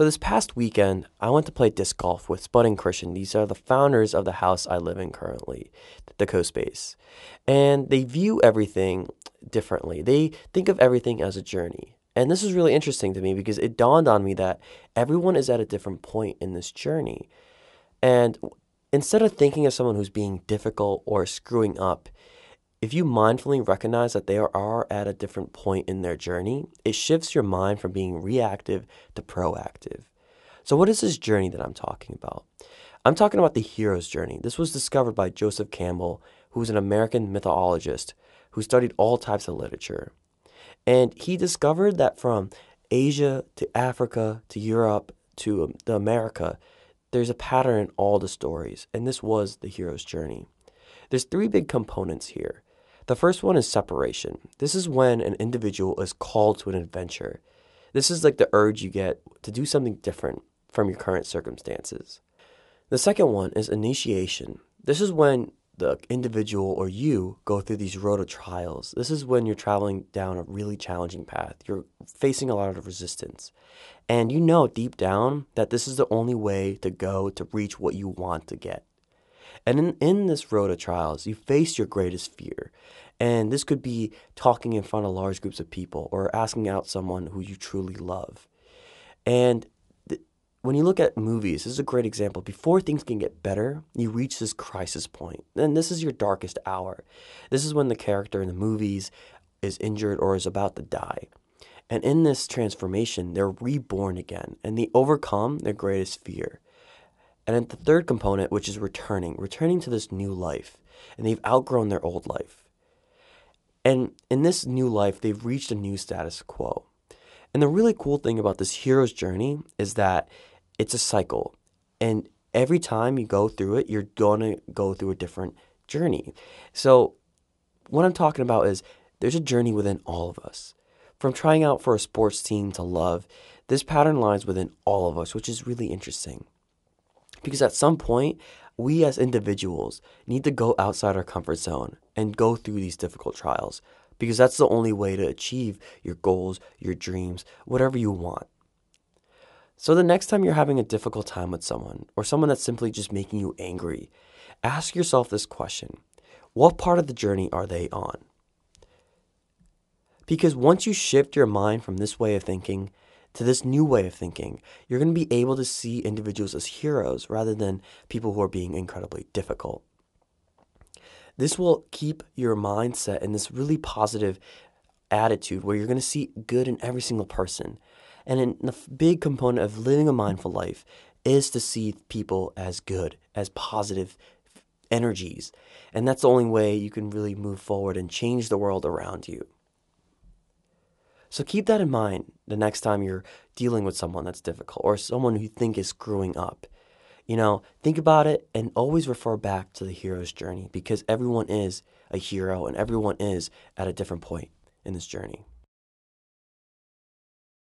So this past weekend, I went to play disc golf with Spud and Christian. These are the founders of the house I live in currently, the CoSpace. And they view everything differently. They think of everything as a journey. And this is really interesting to me because it dawned on me that everyone is at a different point in this journey. And instead of thinking of someone who's being difficult or screwing up, if you mindfully recognize that they are at a different point in their journey, it shifts your mind from being reactive to proactive. So, what is this journey that I'm talking about? I'm talking about the hero's journey. This was discovered by Joseph Campbell, who was an American mythologist who studied all types of literature. And he discovered that from Asia to Africa to Europe to um, the America, there's a pattern in all the stories, and this was the hero's journey. There's three big components here. The first one is separation. This is when an individual is called to an adventure. This is like the urge you get to do something different from your current circumstances. The second one is initiation. This is when the individual or you go through these road of trials. This is when you're traveling down a really challenging path. You're facing a lot of resistance. And you know deep down that this is the only way to go to reach what you want to get. And in, in this road of trials, you face your greatest fear. And this could be talking in front of large groups of people or asking out someone who you truly love. And th- when you look at movies, this is a great example. Before things can get better, you reach this crisis point. And this is your darkest hour. This is when the character in the movies is injured or is about to die. And in this transformation, they're reborn again and they overcome their greatest fear. And then the third component, which is returning, returning to this new life. And they've outgrown their old life. And in this new life, they've reached a new status quo. And the really cool thing about this hero's journey is that it's a cycle. And every time you go through it, you're going to go through a different journey. So, what I'm talking about is there's a journey within all of us. From trying out for a sports team to love, this pattern lies within all of us, which is really interesting. Because at some point, we as individuals need to go outside our comfort zone and go through these difficult trials because that's the only way to achieve your goals, your dreams, whatever you want. So, the next time you're having a difficult time with someone or someone that's simply just making you angry, ask yourself this question What part of the journey are they on? Because once you shift your mind from this way of thinking to this new way of thinking, you're going to be able to see individuals as heroes rather than people who are being incredibly difficult. This will keep your mindset in this really positive attitude where you're going to see good in every single person. And the big component of living a mindful life is to see people as good, as positive energies. And that's the only way you can really move forward and change the world around you. So keep that in mind the next time you're dealing with someone that's difficult or someone who you think is screwing up. You know, think about it and always refer back to the hero's journey because everyone is a hero and everyone is at a different point in this journey.